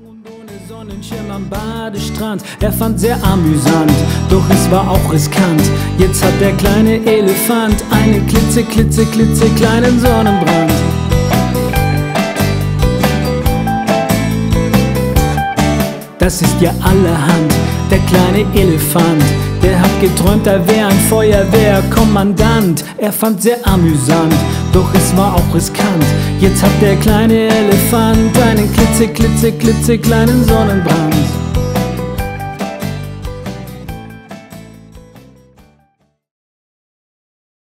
und ohne Sonnenschirm am Badestrand. Er fand sehr amüsant, doch es war auch riskant. Jetzt hat der kleine Elefant einen klitze, klitze, klitze kleinen Sonnenbrand. Das ist ja allerhand, der kleine Elefant. Der hat geträumt, er wäre ein Feuerwehrkommandant. Er fand sehr amüsant, doch es war auch riskant. Jetzt hat der kleine Elefant klitze, klitze, klitze kleinen Sonnenbrand.